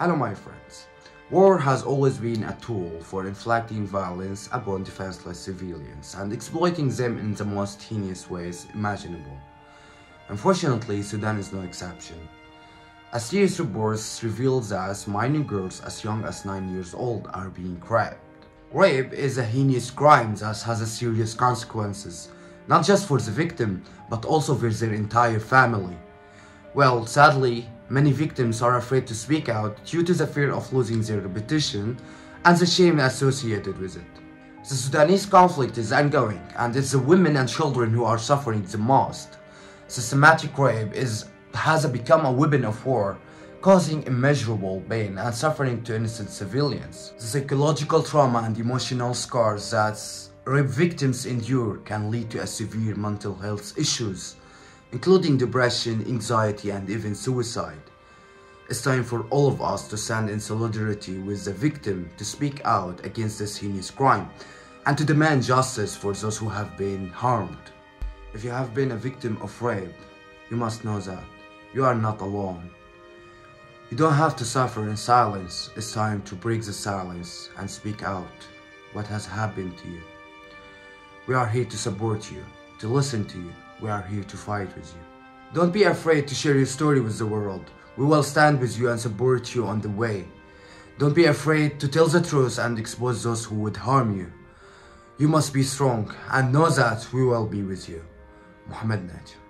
Hello my friends. War has always been a tool for inflicting violence upon defenseless civilians and exploiting them in the most heinous ways imaginable. Unfortunately, Sudan is no exception. A series of reports reveals that minor girls as young as 9 years old are being raped. Rape is a heinous crime that has serious consequences, not just for the victim, but also for their entire family. Well, sadly, many victims are afraid to speak out due to the fear of losing their reputation and the shame associated with it. The Sudanese conflict is ongoing and it's the women and children who are suffering the most. Systematic rape is, has become a weapon of war, causing immeasurable pain and suffering to innocent civilians. The psychological trauma and emotional scars that rape victims endure can lead to severe mental health issues including depression, anxiety, and even suicide. It's time for all of us to stand in solidarity with the victim to speak out against this heinous crime and to demand justice for those who have been harmed. If you have been a victim of rape, you must know that you are not alone. You don't have to suffer in silence. It's time to break the silence and speak out what has happened to you. We are here to support you, to listen to you, we are here to fight with you. Don't be afraid to share your story with the world. We will stand with you and support you on the way. Don't be afraid to tell the truth and expose those who would harm you. You must be strong and know that we will be with you. Muhammad Najem